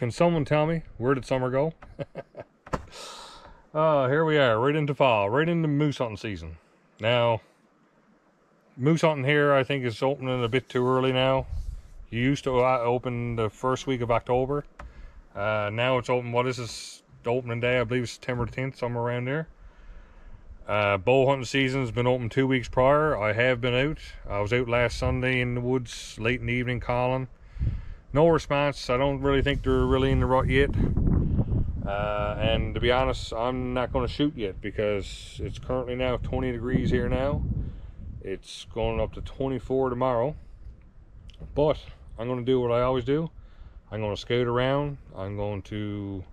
Can someone tell me where did summer go? uh, here we are, right into fall, right into moose hunting season. Now, moose hunting here, I think, is opening a bit too early now. You used to uh, open the first week of October. Uh, now it's open. What is this? Opening day, I believe, it's September 10th, somewhere around there. Uh, bow hunting season's been open two weeks prior. I have been out. I was out last Sunday in the woods late in the evening calling. No response. I don't really think they're really in the rut yet. Uh, and to be honest, I'm not going to shoot yet because it's currently now 20 degrees here now. It's going up to 24 tomorrow. But I'm going to do what I always do. I'm going to scout around. I'm going to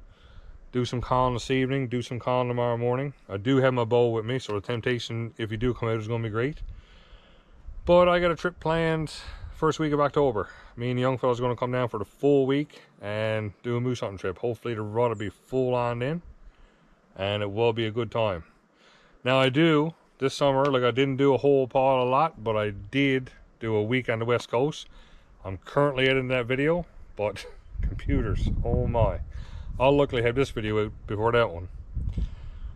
do some calling this evening, do some calling tomorrow morning. I do have my bow with me, so the temptation, if you do come out, is going to be great. But I got a trip planned first week of October. Me and the young fella's going to come down for the full week and do a moose hunting trip. Hopefully the rut will be full on in and it will be a good time. Now I do, this summer, like I didn't do a whole pot a lot, but I did do a week on the west coast. I'm currently editing that video, but computers, oh my. I'll luckily have this video out before that one.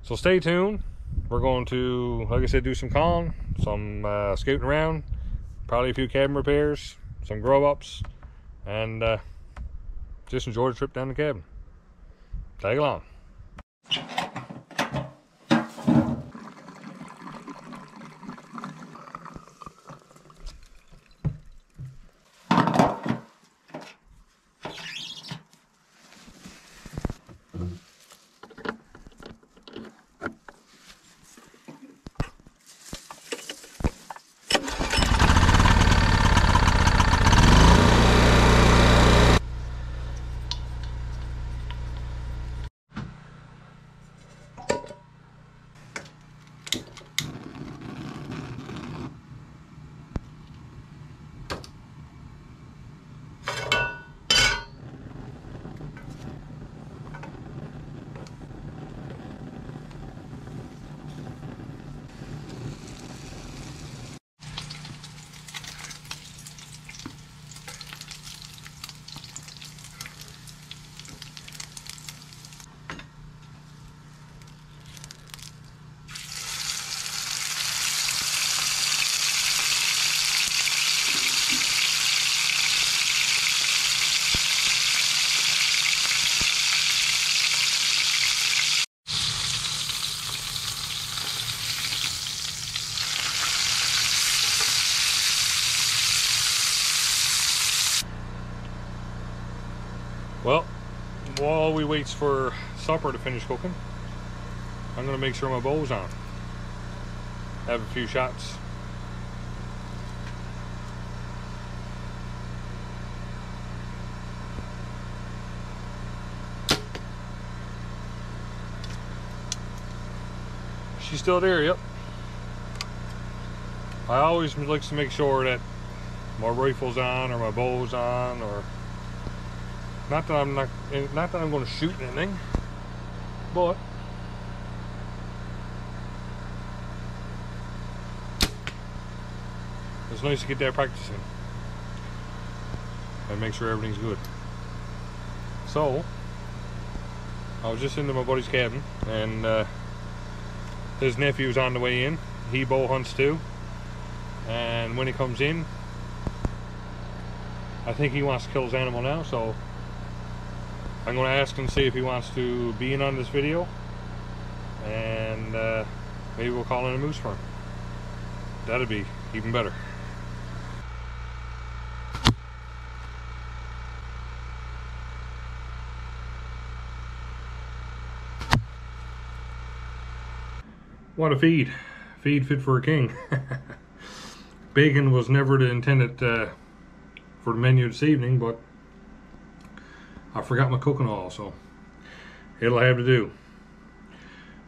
So stay tuned. We're going to, like I said, do some con, some uh, scouting around, probably a few cabin repairs, some grow ups, and uh, just enjoy the trip down the cabin. Tag along. Well, while we waits for supper to finish cooking, I'm gonna make sure my bow's on. Have a few shots. She's still there, yep. I always like to make sure that my rifle's on or my bow's on or not that I'm not, not that I'm going to shoot anything, but it's nice to get that practicing and make sure everything's good. So, I was just into my buddy's cabin and uh, his nephew's on the way in. He bow hunts too. And when he comes in, I think he wants to kill his animal now, so I'm going to ask him see if he wants to be in on this video. And uh, maybe we'll call in a moose farm. That'd be even better. What a feed. Feed fit for a king. Bacon was never the intended uh, for the menu this evening, but I forgot my cooking oil, so it'll have to do.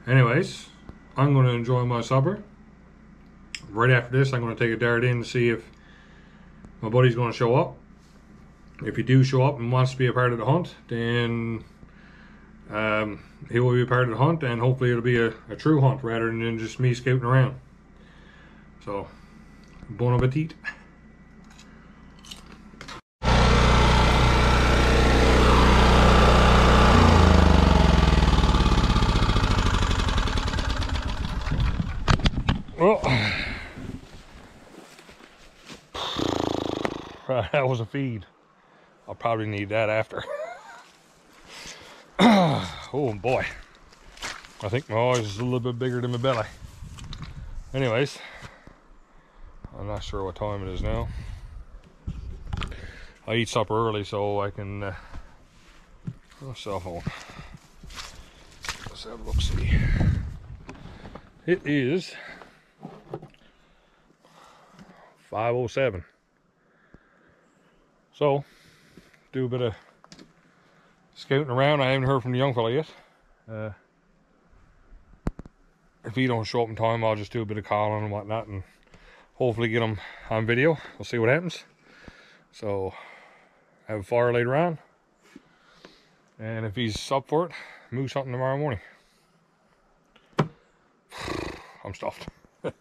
Anyways, I'm going to enjoy my supper. Right after this, I'm going to take a dart in to see if my buddy's going to show up. If he do show up and wants to be a part of the hunt, then um, he will be a part of the hunt, and hopefully it'll be a, a true hunt rather than just me scouting around. So, bon appetit. that was a feed. I'll probably need that after. oh boy. I think my eyes is a little bit bigger than my belly. Anyways, I'm not sure what time it is now. I eat supper early so I can uh, oh, cell phone. Let's have a look see. It is 507. So, do a bit of scouting around. I haven't heard from the young fella yet. Uh, if he don't show up in time, I'll just do a bit of calling and whatnot and hopefully get him on video. We'll see what happens. So, have a fire later on. And if he's up for it, moose hunting tomorrow morning. I'm stuffed.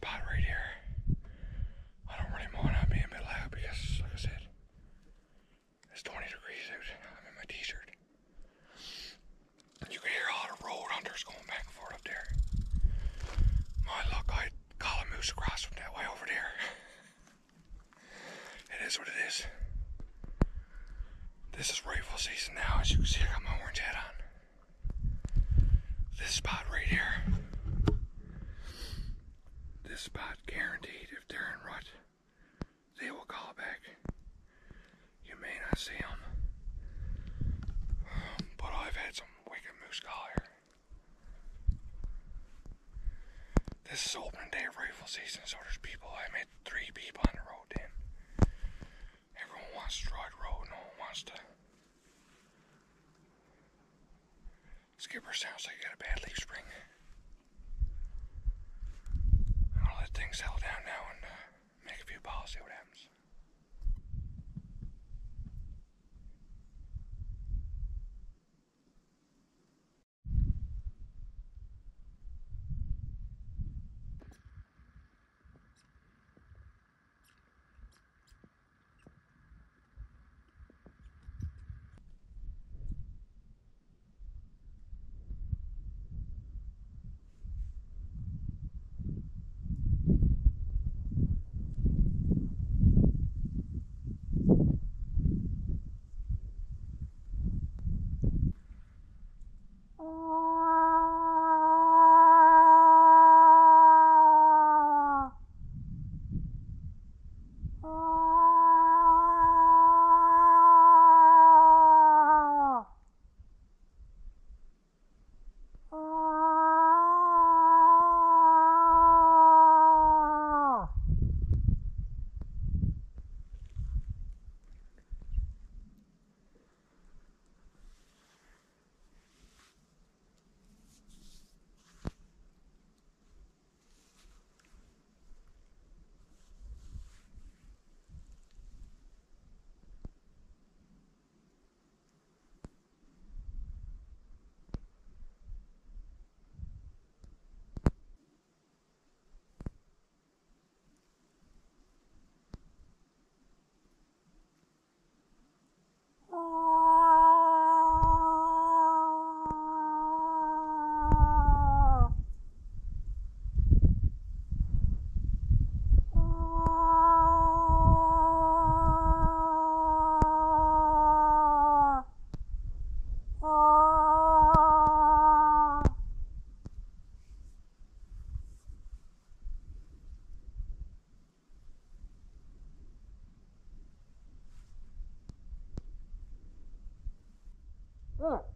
spot right here. I don't really mind not being a bit loud because, like I said, it's 20 degrees out. I'm in my t-shirt. You can hear all the road hunters going back and forth up there. My luck, I call a moose across from that way over there. It is what it is. This is rifle season now, as you can see, I got my orange hat on. This spot right here this spot guaranteed if they're in rut, they will call back. You may not see them, um, but I've had some wicked moose call here. This is opening day of rifle season, so there's people. I met three people on the road then. Everyone wants to ride road, no one wants to. Skipper sounds like you got a bad leaf spring. Things settle down now and uh, make a few balls, see what happens. Look.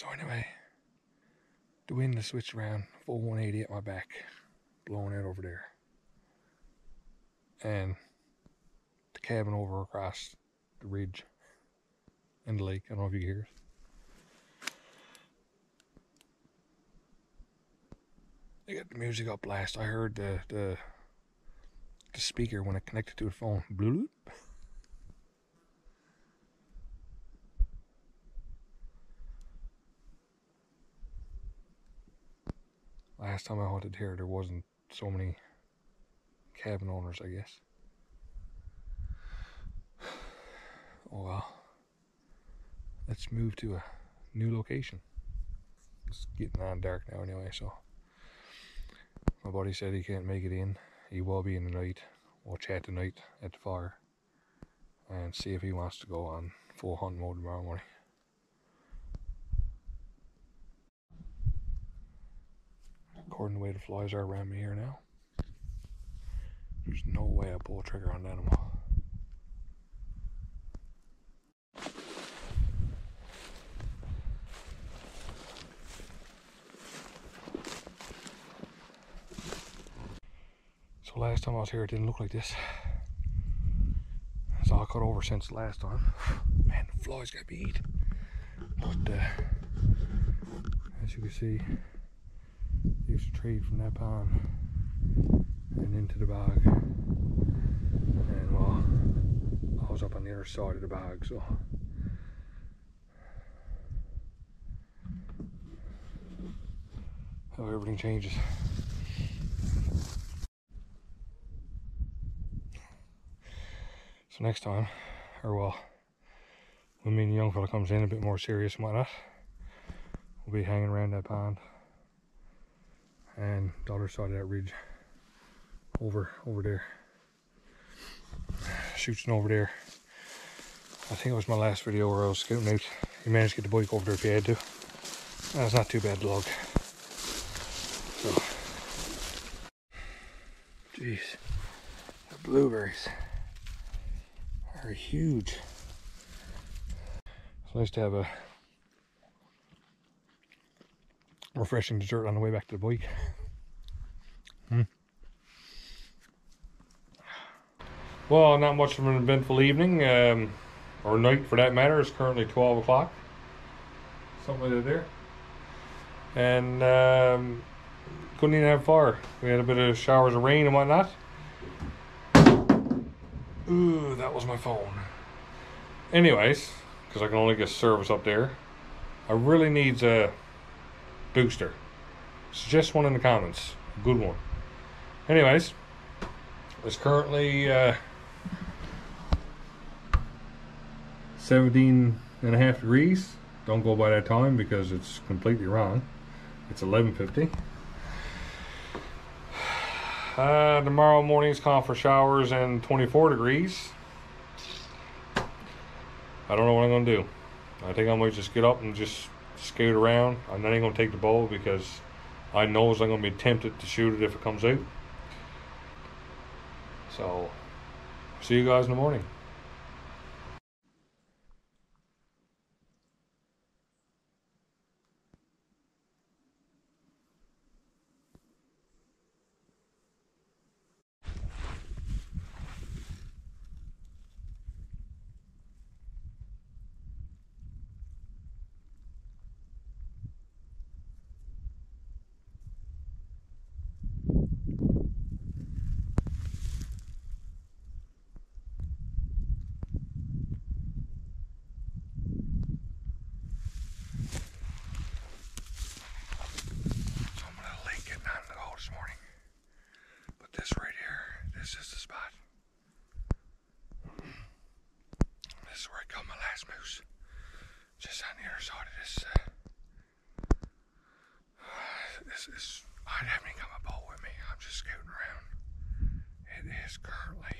So anyway, the wind has switched around full 180 at my back, blowing out over there. And the cabin over across the ridge and the lake. I don't know if you can hear it. Got the music up last. I heard the the the speaker when it connected to the phone. Bloop. Last time I hunted here, there wasn't so many cabin owners, I guess. Oh well. Let's move to a new location. It's getting on dark now anyway, so my buddy said he can't make it in. He will be in the night. We'll chat tonight at the fire and see if he wants to go on full hunt mode tomorrow morning. According to the way the flies are around me here now, there's no way I pull a trigger on an animal. So last time I was here, it didn't look like this. It's all cut over since last time. Man, the flies got beat. But uh, as you can see, used to trade from that pond and into the bog. And well, I was up on the other side of the bog, so. How everything changes. So next time, or well, when me and the young fella comes in a bit more serious and whatnot, we'll be hanging around that pond and daughter side of that ridge over over there. Shooting over there. I think it was my last video where I was scouting out you managed to get the bike over there if you had to. That's not too bad log so. Jeez. The blueberries are huge. It's nice to have a refreshing dessert on the way back to the bike. Hmm. Well, not much of an eventful evening, um, or night for that matter. It's currently 12 o'clock. Something like there. And um, couldn't even have far. We had a bit of showers of rain and whatnot. Ooh, that was my phone. Anyways, because I can only get service up there, I really needs a booster. Suggest one in the comments. Good one. Anyways, it's currently uh, 17 and a half degrees. Don't go by that time because it's completely wrong. It's 11.50. Uh, tomorrow morning's call for showers and 24 degrees. I don't know what I'm going to do. I think I'm going to just get up and just scoot around. I'm not even going to take the bow because I know I'm going to be tempted to shoot it if it comes out. So, see you guys in the morning. This is where I got my last moose. Just on the other side of this. Uh, this is, I haven't even got my bow with me. I'm just scooting around. It is currently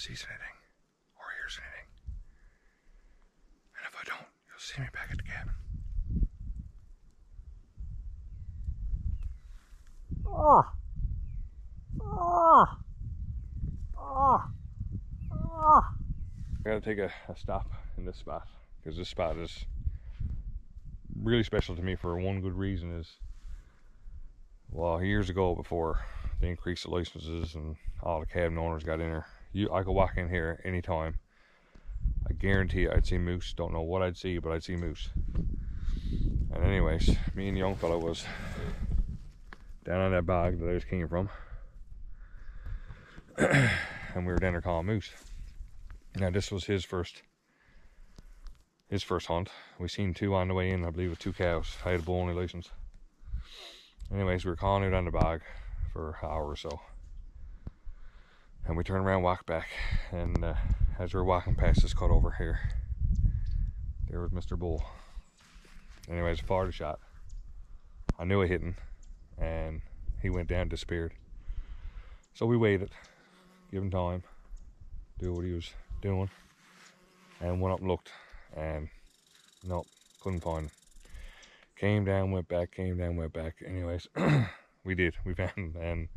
posted if I see anything or hears anything. And if I don't, you'll see me back at the cabin. Oh. Oh. Oh. Oh. I gotta take a, a stop in this spot because this spot is really special to me for one good reason is well years ago before they increased the licenses and all the cabin owners got in here you I could walk in here anytime I guarantee I'd see moose don't know what I'd see but I'd see moose and anyways me and the young fellow was down on that bog that I was came from and we were down there calling moose now this was his first his first hunt. We seen two on the way in, I believe, with two cows. I had a bull only license. Anyways, we were calling it on the bog for an hour or so. And we turned around, walked back, and uh, as we were walking past this cut over here, there was Mr. Bull. Anyways, fired a shot. I knew I hit him, and he went down, disappeared. So we waited, give him time, do what he was doing, and went up and looked and nope, couldn't find him. Came down, went back, came down, went back. Anyways, we did, we found him, and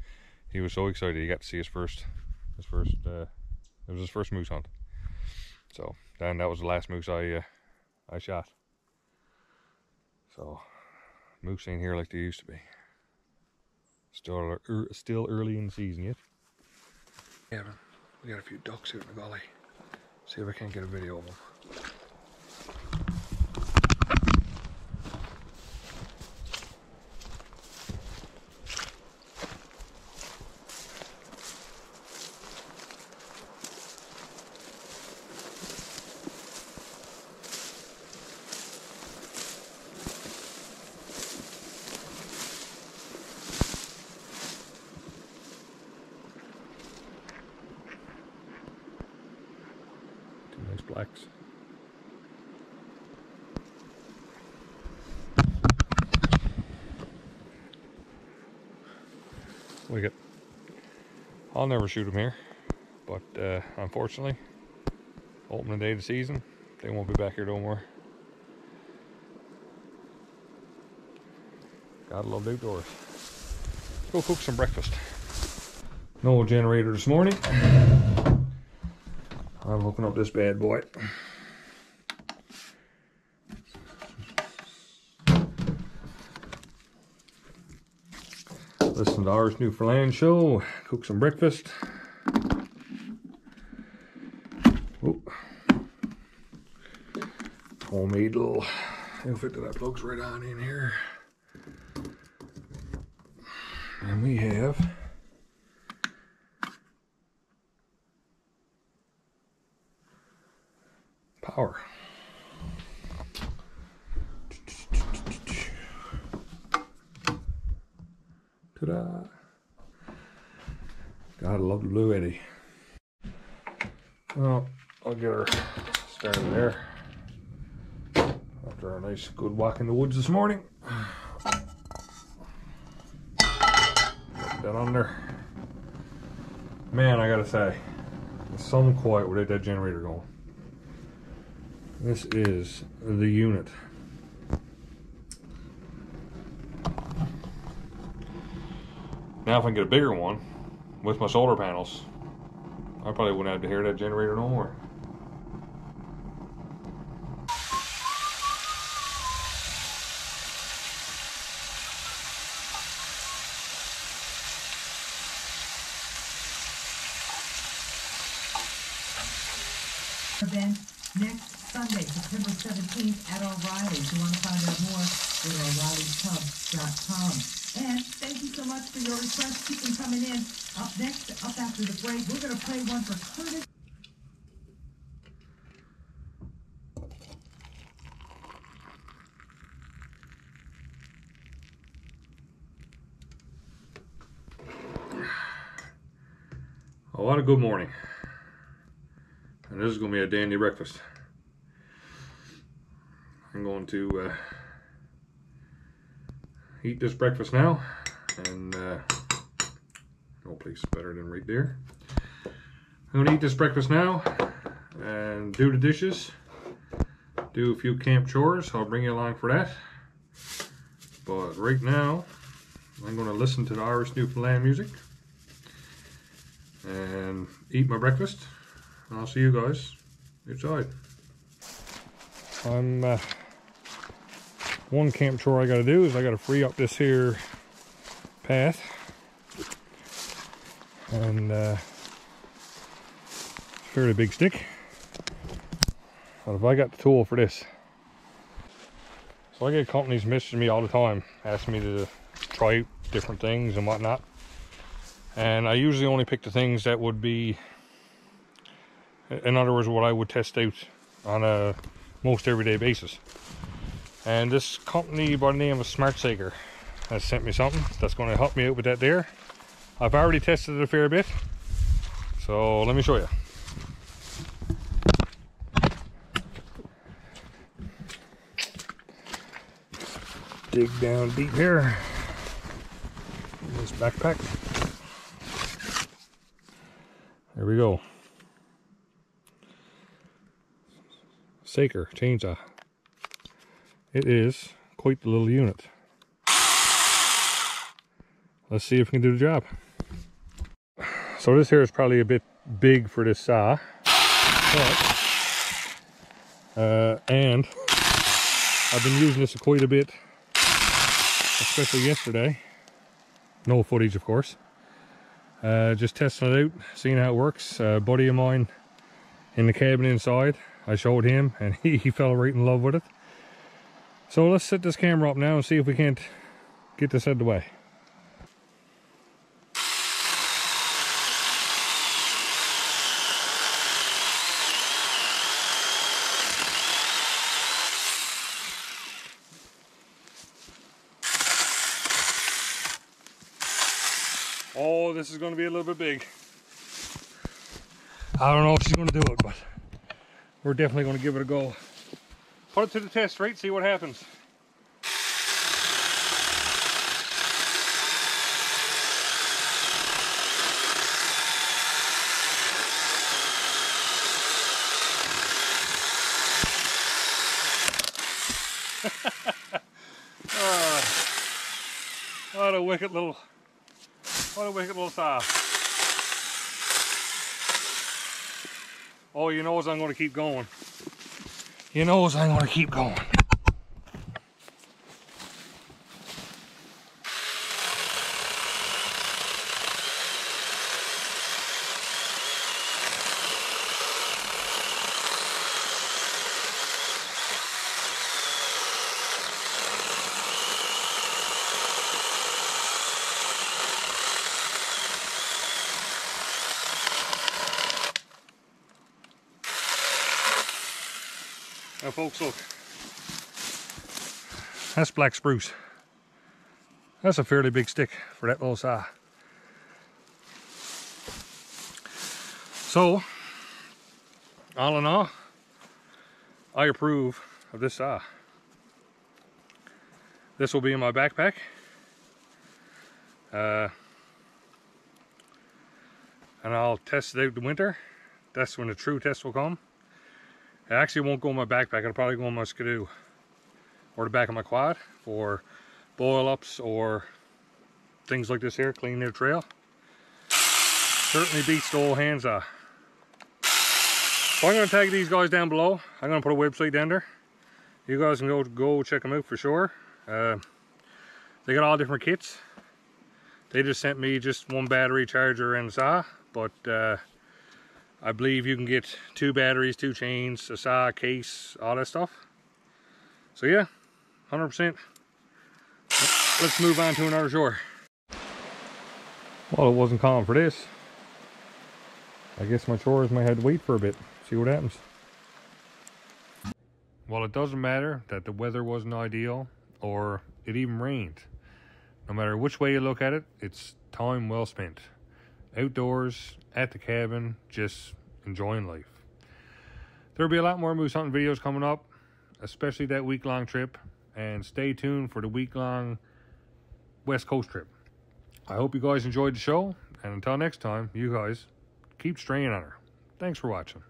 he was so excited he got to see his first, his first, uh, it was his first moose hunt. So then that was the last moose I, uh, I shot. So moose ain't here like they used to be. Still, er, still early in the season yet. Yeah, we got a few ducks here in the gully. See if I can get a video of them. Nice. We got. I'll never shoot him here. But uh, unfortunately, opening day of the season, they won't be back here no more. Gotta love the outdoors. Let's go cook some breakfast. No generator this morning. I'm hooking up this bad boy. Listen to Irish Newfoundland show, cook some breakfast. Oh. Homemade little outfit that plugs right on in here. And we have power. Ta-da! Love the Bluetti. Well, I'll get her started there. After a nice good walk in the woods this morning. That there. Man, I gotta say, some quiet without that generator going. This is the unit. Now if I can get a bigger one with my solar panels, I probably wouldn't have to hear that generator no more. event next Sunday, September 17th at O'Reilly's. You want to find out more, go to o'reillyspub.com. And thank you so much for your requests. Keep them coming in. Up next, up after the break, we're going to play one for Curtis. A lot of good morning. And this is going to be a dandy breakfast. I'm going to uh, eat this breakfast now. And uh, no place better than right there. I'm to eat this breakfast now and do the dishes. Do a few camp chores. I'll bring you along for that. But right now, I'm going to listen to the Irish Newfoundland music and eat my breakfast. I'll see you guys outside. I'm uh, one camp chore I got to do is I got to free up this here path, and uh, fairly big stick. But if I got the tool for this, so I get companies messaging me all the time, asking me to try different things and whatnot. And I usually only pick the things that would be, in other words, what I would test out on a most everyday basis. And this company by the name of Smart Saker has sent me something that's going to help me out with that there. I've already tested it a fair bit, so let me show you. Dig down deep here in this backpack. There we go. Saker change chainsaw. It is quite the little unit. Let's see if we can do the job. So this here is probably a bit big for this saw. But, uh, and I've been using this quite a bit, especially yesterday. No footage, of course. Uh, just testing it out, seeing how it works. A buddy of mine in the cabin inside, I showed him and he, he fell right in love with it. So let's set this camera up now and see if we can't get this out of the way. Oh, this is going to be a little bit big. I don't know if she's going to do it, but we're definitely going to give it a go. Put it to the test rate, see what happens. uh, what a wicked little, what a wicked little sow. All you know is I'm going to keep going. You knows I'm to keep going. Now folks, look. That's black spruce. That's a fairly big stick for that little saw. So, all in all, I approve of this saw. This will be in my backpack. Uh, and I'll test it out the winter. That's when the true test will come. It actually won't go in my backpack. It'll probably go in my skidoo or the back of my quad for boil ups or things like this here, clean their trail. Certainly beats the old hands off. So I'm to tag these guys down below. I'm to put a website down there. You guys can go go check them out for sure. Uh, they got all different kits. They just sent me just one battery charger and saw, but uh, I believe you can get two batteries, two chains, a saw, case, all that stuff. So yeah, 100%. Let's move on to another shore. Well, it wasn't calling for this. I guess my chores might have to wait for a bit, see what happens. Well, it doesn't matter that the weather wasn't ideal or it even rained. No matter which way you look at it, it's time well spent. Outdoors, at the cabin, just enjoying life. There'll be a lot more moose hunting videos coming up, especially that week-long trip. And stay tuned for the week-long West Coast trip. I hope you guys enjoyed the show. And until next time, you guys keep straying on her. Thanks for watching.